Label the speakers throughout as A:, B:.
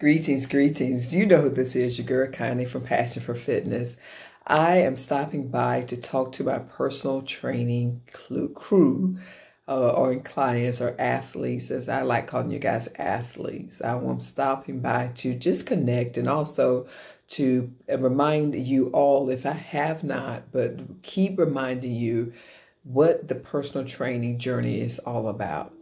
A: Greetings, greetings. You know who this is, your girl Connie from Passion for Fitness. I am stopping by to talk to my personal training crew uh, or clients or athletes, as I like calling you guys athletes. I'm stopping by to just connect and also to remind you all, if I have not, but keep reminding you what the personal training journey is all about.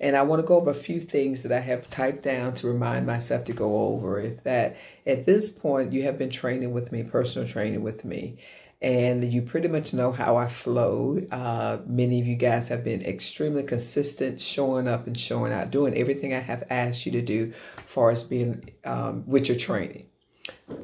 A: And I want to go over a few things that I have typed down to remind myself to go over. If that at this point you have been training with me, personal training with me, and you pretty much know how I flow. Uh, many of you guys have been extremely consistent, showing up and showing out, doing everything I have asked you to do, As far as being um, with your training.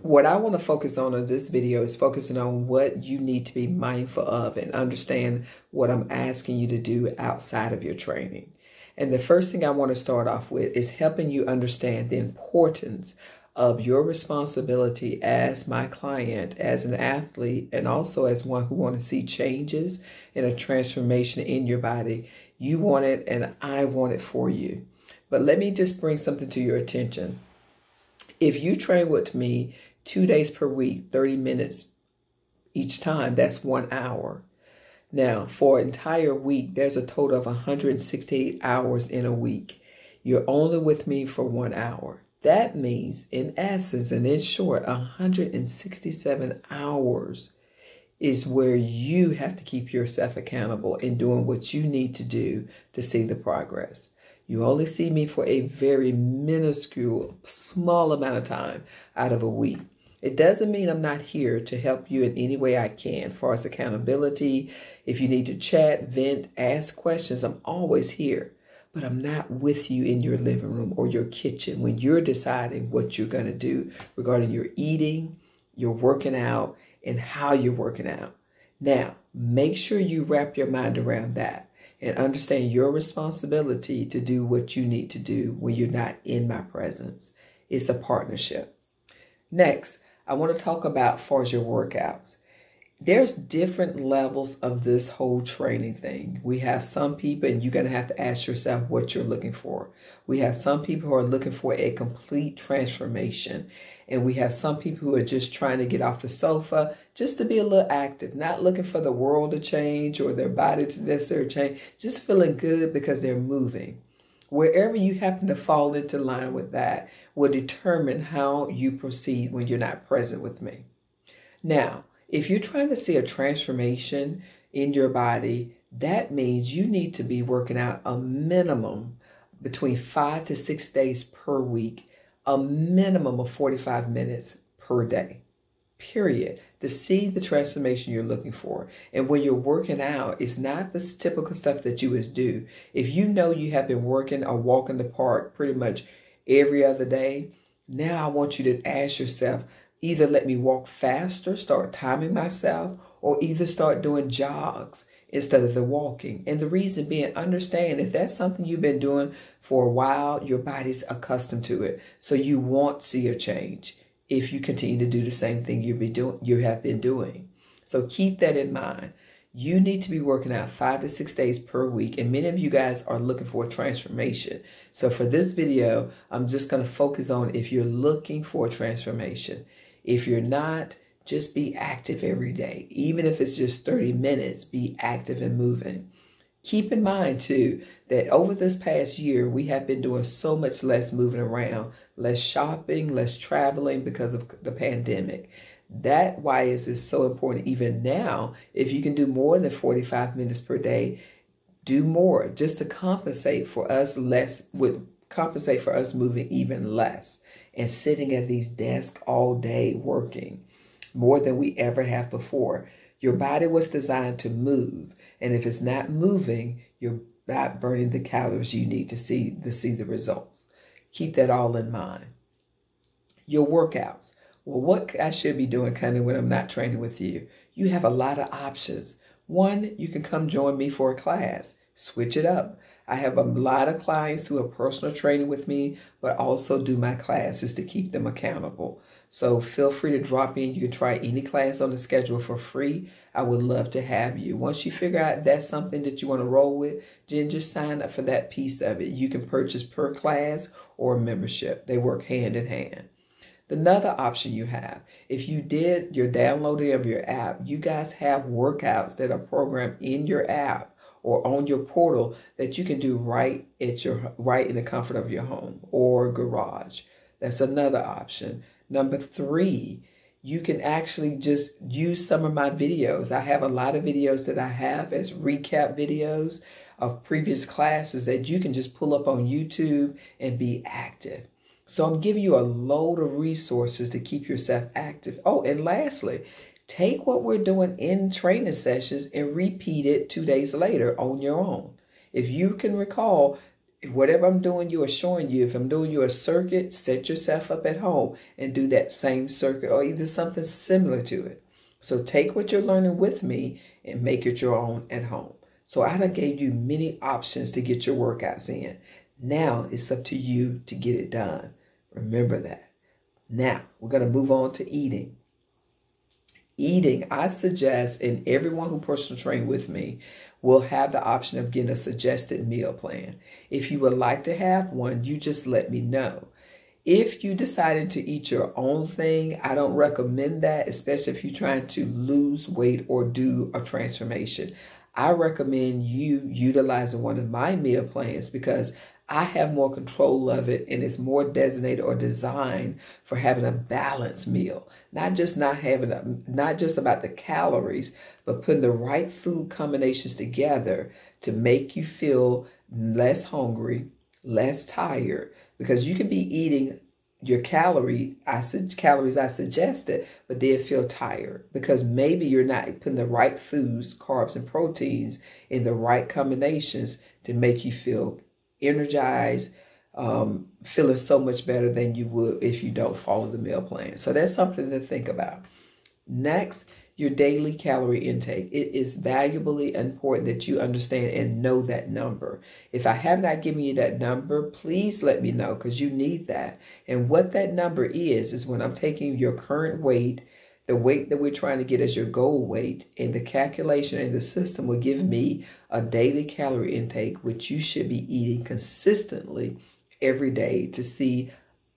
A: What I want to focus on in this video is focusing on what you need to be mindful of and understand what I'm asking you to do outside of your training. And the first thing I want to start off with is helping you understand the importance of your responsibility as my client, as an athlete, and also as one who want to see changes and a transformation in your body. You want it and I want it for you. But let me just bring something to your attention. If you train with me two days per week, 30 minutes each time, that's one hour. Now, for an entire week, there's a total of 168 hours in a week. You're only with me for one hour. That means, in essence and in short, 167 hours is where you have to keep yourself accountable in doing what you need to do to see the progress. You only see me for a very minuscule, small amount of time out of a week. It doesn't mean I'm not here to help you in any way I can, as far as accountability. If you need to chat, vent, ask questions, I'm always here. But I'm not with you in your living room or your kitchen when you're deciding what you're going to do regarding your eating, your working out, and how you're working out. Now, make sure you wrap your mind around that and understand your responsibility to do what you need to do when you're not in my presence. It's a partnership. Next, I want to talk about as your workouts. There's different levels of this whole training thing. We have some people, and you're going to have to ask yourself what you're looking for. We have some people who are looking for a complete transformation. And we have some people who are just trying to get off the sofa just to be a little active, not looking for the world to change or their body to necessarily change, just feeling good because they're moving. Wherever you happen to fall into line with that will determine how you proceed when you're not present with me. Now, if you're trying to see a transformation in your body, that means you need to be working out a minimum between five to six days per week, a minimum of 45 minutes per day period, to see the transformation you're looking for. And when you're working out, it's not the typical stuff that you would do. If you know you have been working or walking the park pretty much every other day, now I want you to ask yourself, either let me walk faster, start timing myself, or either start doing jogs instead of the walking. And the reason being, understand if that's something you've been doing for a while, your body's accustomed to it. So you won't see a change if you continue to do the same thing you be doing you have been doing. So keep that in mind. You need to be working out five to six days per week, and many of you guys are looking for a transformation. So for this video, I'm just going to focus on if you're looking for a transformation. If you're not, just be active every day. Even if it's just 30 minutes, be active and moving. Keep in mind, too, that over this past year, we have been doing so much less moving around, less shopping, less traveling because of the pandemic. That why is it so important even now. If you can do more than 45 minutes per day, do more just to compensate for us less would compensate for us moving even less and sitting at these desks all day working more than we ever have before. Your body was designed to move. And if it's not moving, you're not burning the calories you need to see to see the results. Keep that all in mind. Your workouts. Well, what I should be doing kind of when I'm not training with you. You have a lot of options. One, you can come join me for a class. Switch it up. I have a lot of clients who are personal training with me, but also do my classes to keep them accountable. So feel free to drop in. You can try any class on the schedule for free. I would love to have you. Once you figure out that's something that you want to roll with, then just sign up for that piece of it. You can purchase per class or membership. They work hand in hand. Another option you have, if you did your downloading of your app, you guys have workouts that are programmed in your app or on your portal that you can do right at your right in the comfort of your home or garage. That's another option. Number three, you can actually just use some of my videos. I have a lot of videos that I have as recap videos of previous classes that you can just pull up on YouTube and be active. So I'm giving you a load of resources to keep yourself active. Oh, and lastly, take what we're doing in training sessions and repeat it two days later on your own. If you can recall, whatever I'm doing, you are showing you. If I'm doing you a circuit, set yourself up at home and do that same circuit or either something similar to it. So take what you're learning with me and make it your own at home. So I done gave you many options to get your workouts in. Now it's up to you to get it done. Remember that. Now we're going to move on to eating. Eating, I suggest, and everyone who personal train with me will have the option of getting a suggested meal plan. If you would like to have one, you just let me know. If you decided to eat your own thing, I don't recommend that, especially if you're trying to lose weight or do a transformation. I recommend you utilizing one of my meal plans because I have more control of it and it's more designated or designed for having a balanced meal. Not just not having a, not just about the calories, but putting the right food combinations together to make you feel less hungry, less tired because you can be eating your calorie I calories I suggested, but then feel tired because maybe you're not putting the right foods, carbs and proteins in the right combinations to make you feel energized, um, feeling so much better than you would if you don't follow the meal plan. So that's something to think about. Next, your daily calorie intake. It is valuably important that you understand and know that number. If I have not given you that number, please let me know because you need that. And what that number is, is when I'm taking your current weight, the weight that we're trying to get as your goal weight, and the calculation and the system will give me a daily calorie intake, which you should be eating consistently every day to see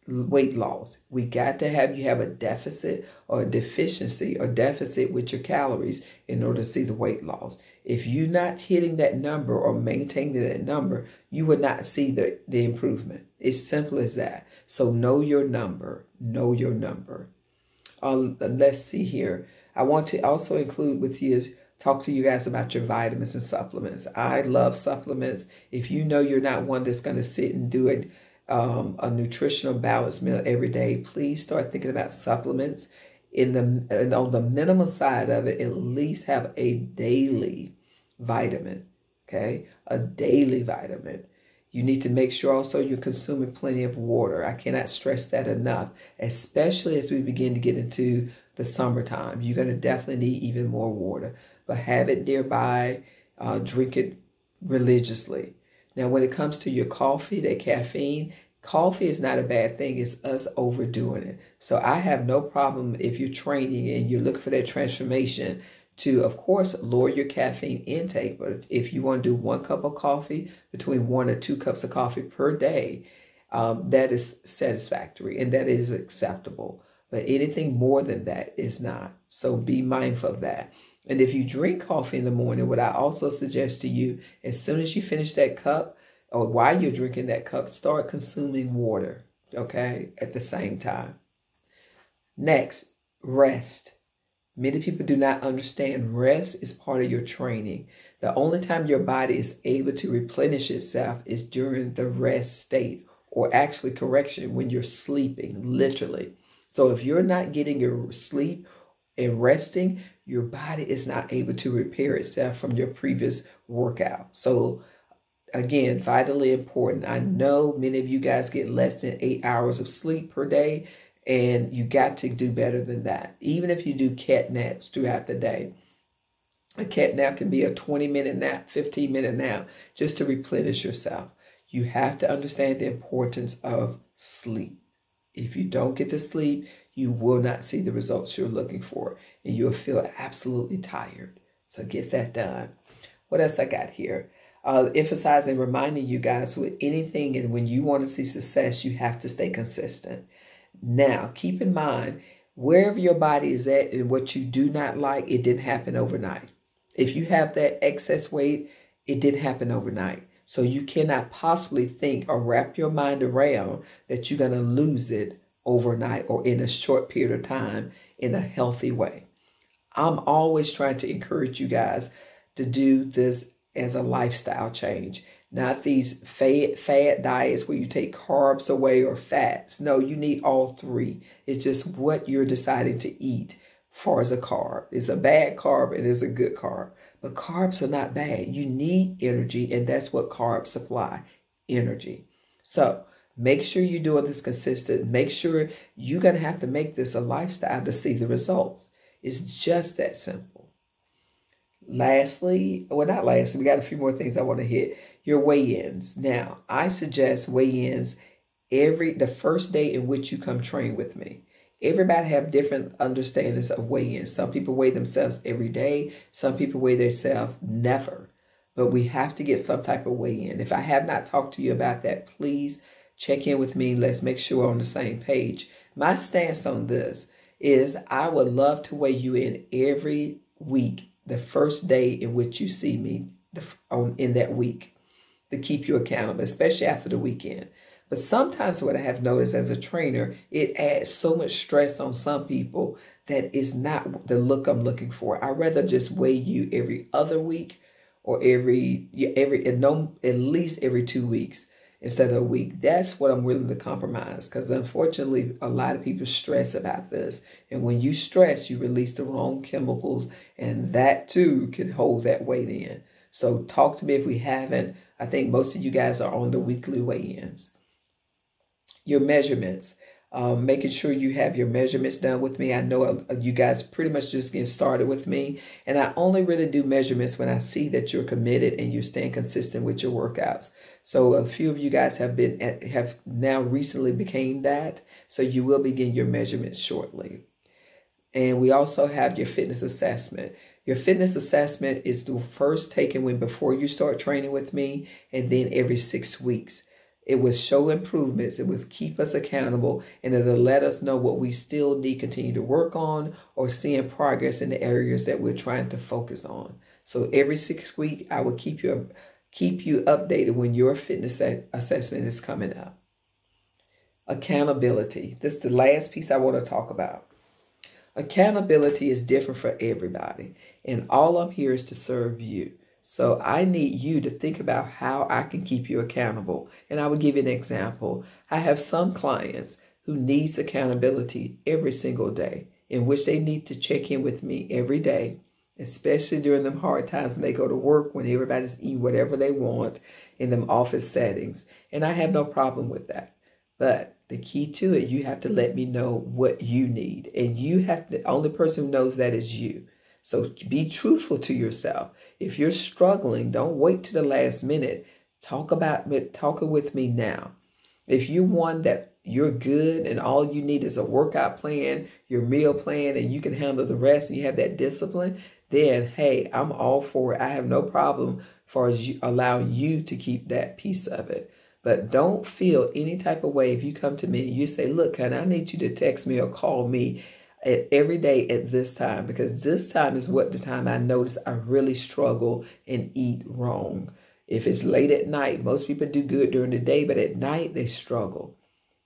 A: weight loss. We got to have you have a deficit or a deficiency or deficit with your calories in order to see the weight loss. If you're not hitting that number or maintaining that number, you will not see the, the improvement. It's simple as that. So know your number. Know your number. Um, let's see here. I want to also include with you talk to you guys about your vitamins and supplements. I love supplements. If you know you're not one that's going to sit and do it um, a nutritional balanced meal every day, please start thinking about supplements. In the on the minimum side of it, at least have a daily vitamin. Okay, a daily vitamin. You need to make sure also you're consuming plenty of water. I cannot stress that enough, especially as we begin to get into the summertime. You're going to definitely need even more water, but have it nearby. Uh, drink it religiously. Now, when it comes to your coffee, that caffeine, coffee is not a bad thing. It's us overdoing it. So I have no problem if you're training and you're looking for that transformation to, of course, lower your caffeine intake. But if you want to do one cup of coffee, between one or two cups of coffee per day, um, that is satisfactory and that is acceptable. But anything more than that is not. So be mindful of that. And if you drink coffee in the morning, what I also suggest to you, as soon as you finish that cup, or while you're drinking that cup, start consuming water, okay, at the same time. Next, rest. Many people do not understand rest is part of your training. The only time your body is able to replenish itself is during the rest state, or actually, correction, when you're sleeping, literally. So if you're not getting your sleep and resting, your body is not able to repair itself from your previous workout. So, again, vitally important. I know many of you guys get less than eight hours of sleep per day, and you got to do better than that. Even if you do cat naps throughout the day, a cat nap can be a 20 minute nap, 15 minute nap, just to replenish yourself. You have to understand the importance of sleep. If you don't get to sleep, you will not see the results you're looking for and you'll feel absolutely tired. So get that done. What else I got here? Uh, emphasizing, reminding you guys with anything and when you want to see success, you have to stay consistent. Now, keep in mind, wherever your body is at and what you do not like, it didn't happen overnight. If you have that excess weight, it didn't happen overnight. So you cannot possibly think or wrap your mind around that you're going to lose it overnight or in a short period of time in a healthy way. I'm always trying to encourage you guys to do this as a lifestyle change, not these fad, fad diets where you take carbs away or fats. No, you need all three. It's just what you're deciding to eat far as a carb. It's a bad carb and it's a good carb. But carbs are not bad. You need energy, and that's what carbs supply energy. So make sure you're doing this consistent. Make sure you're going to have to make this a lifestyle to see the results. It's just that simple. Lastly, well, not lastly, we got a few more things I want to hit. Your weigh-ins. Now, I suggest weigh-ins every the first day in which you come train with me. Everybody have different understandings of weigh-ins. Some people weigh themselves every day. Some people weigh themselves never. But we have to get some type of weigh-in. If I have not talked to you about that, please check in with me. Let's make sure we're on the same page. My stance on this is I would love to weigh you in every week, the first day in which you see me on in that week to keep you accountable, especially after the weekend. But sometimes what I have noticed as a trainer, it adds so much stress on some people that is not the look I'm looking for. I rather just weigh you every other week or every every no at least every two weeks instead of a week. That's what I'm willing to compromise because unfortunately a lot of people stress about this. And when you stress, you release the wrong chemicals and that too can hold that weight in. So talk to me if we haven't. I think most of you guys are on the weekly weigh-ins your measurements. Um, making sure you have your measurements done with me. I know uh, you guys pretty much just getting started with me. And I only really do measurements when I see that you're committed and you're staying consistent with your workouts. So a few of you guys have been have now recently became that. So you will begin your measurements shortly. And we also have your fitness assessment. Your fitness assessment is the first taken when before you start training with me and then every six weeks. It will show improvements. It will keep us accountable and it'll let us know what we still need to continue to work on or seeing progress in the areas that we're trying to focus on. So every six week, I will keep you keep you updated when your fitness assessment is coming up. Accountability. This is the last piece I want to talk about. Accountability is different for everybody, and all I'm here is to serve you. So I need you to think about how I can keep you accountable. And I will give you an example. I have some clients who needs accountability every single day, in which they need to check in with me every day, especially during them hard times when they go to work, when everybody's eating whatever they want in them office settings. And I have no problem with that. But the key to it, you have to let me know what you need. And you have to, the only person who knows that is you. So be truthful to yourself. If you're struggling, don't wait to the last minute. Talk about talk with me now. If you want that you're good and all you need is a workout plan, your meal plan, and you can handle the rest and you have that discipline, then hey, I'm all for it. I have no problem for you, allowing you to keep that piece of it. But don't feel any type of way if you come to me and you say, look, can I need you to text me or call me every day at this time because this time is what the time I notice I really struggle and eat wrong. If it's late at night, most people do good during the day, but at night they struggle.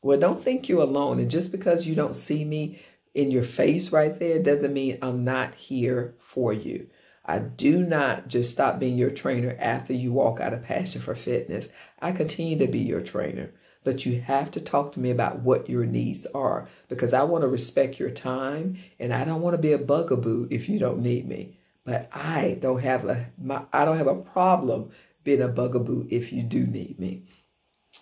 A: Well, don't think you're alone. And just because you don't see me in your face right there doesn't mean I'm not here for you. I do not just stop being your trainer after you walk out of Passion for Fitness. I continue to be your trainer but you have to talk to me about what your needs are because I want to respect your time and I don't want to be a bugaboo if you don't need me. But I don't have a my, I don't have a problem being a bugaboo if you do need me.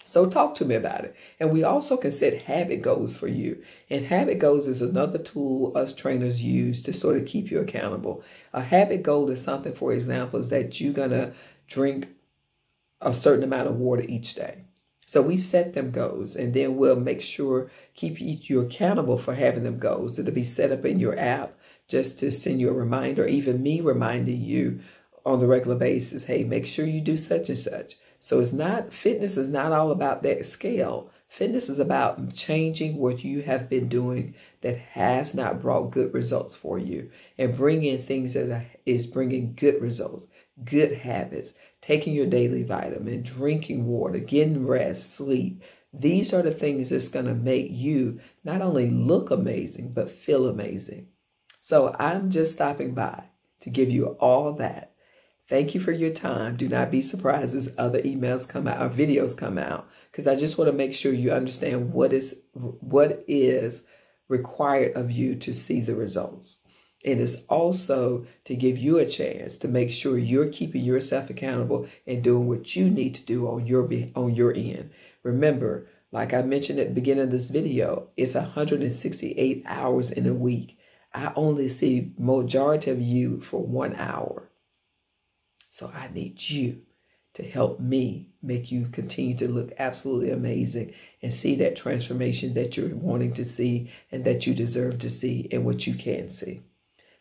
A: So talk to me about it. And we also can set habit goals for you. And habit goals is another tool us trainers use to sort of keep you accountable. A habit goal is something, for example, is that you're gonna drink a certain amount of water each day. So we set them goals and then we'll make sure, keep you accountable for having them goals. It'll be set up in your app just to send you a reminder, even me reminding you on the regular basis, hey, make sure you do such and such. So it's not, fitness is not all about that scale. Fitness is about changing what you have been doing that has not brought good results for you and bringing things that is bringing good results, good habits, taking your daily vitamin, drinking water, getting rest, sleep. These are the things that's going to make you not only look amazing, but feel amazing. So I'm just stopping by to give you all that. Thank you for your time. Do not be surprised as other emails come out or videos come out because I just want to make sure you understand what is what is required of you to see the results. And It is also to give you a chance to make sure you're keeping yourself accountable and doing what you need to do on your on your end. Remember, like I mentioned at the beginning of this video, it's 168 hours in a week. I only see majority of you for one hour. So I need you to help me make you continue to look absolutely amazing and see that transformation that you're wanting to see and that you deserve to see and what you can see.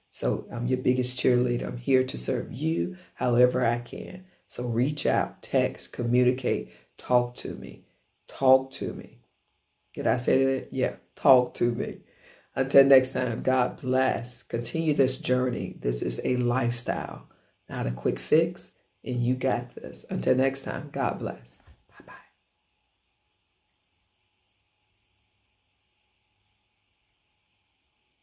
A: So I'm your biggest cheerleader. I'm here to serve you however I can. So reach out, text, communicate, talk to me. Talk to me. Did I say that? Yeah, talk to me. Until next time, God bless. Continue this journey. This is a lifestyle, not a quick fix. And you got this. Until next time, God bless.